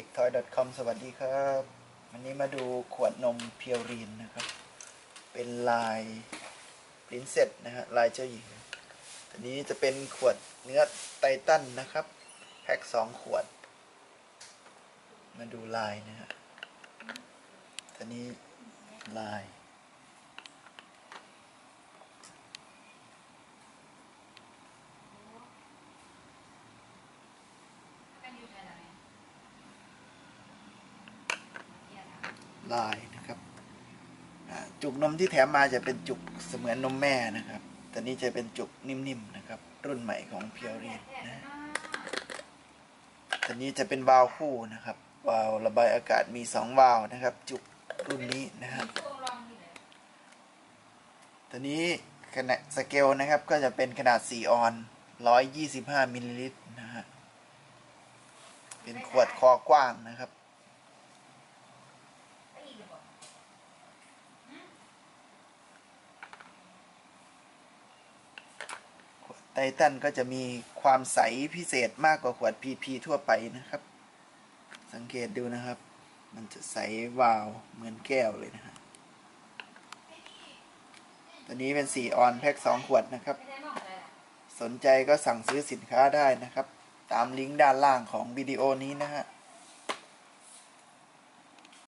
ด็กทอย .com สวัสดีครับ วันนี้มาดูขวดนมเพียวรีนนะครับ เป็นลายปรินเซ็ตนะฮะลายเจ้าหญิงอันนี้จะเป็นขวดเนื้อไททันนะครับ แพ็คสองขวด มาดูลายนะฮะอันนี้ลาย ลายนะครับจุกนมที่แถมมาจะเป็นจุกเสมือนนมแม่นะครับแต่นี้จะเป็นจุกนิ่มๆนะครับ รุ่นใหม่ของ Pureen นะตัวนี้จะเป็นวาล์วคู่นะครับวาล์วระบายอากาศมีสองวาล์วนะครับ จุกรุ่นนี้นะครับตัวนี้ขนาดสเกลนะครับก็จะเป็นขนาด 4 ออนซ์ 125มิลลิลิตรนะฮะ เป็นขวดคอกว้างนะครับ ขวดไท ทันก็จะมีความใสพิเศษมากกว่าขวด PP ทั่วไปนะครับ สังเกตดูนะครับ มันจะใสวาวเหมือนแก้วเลยนะฮะตัวนี้เป็น 4 ออนแพ็ค2ขวดนะครับ สนใจก็สั่งซื้อสินค้าได้นะครับ ตามลิงก์ด้านล่างของวิดีโอนี้นะฮะ